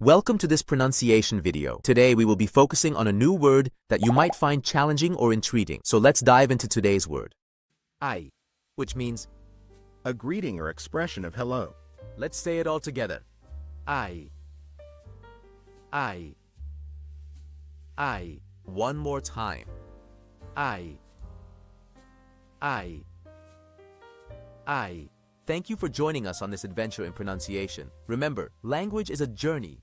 Welcome to this pronunciation video. Today we will be focusing on a new word that you might find challenging or intriguing. So let's dive into today's word. Ay. Which means, A greeting or expression of hello. let's say it all together. Ay. Ay. Ay. One more time. Ay. Ay. Ay. Thank you for joining us on this adventure in pronunciation. Remember, language is a journey,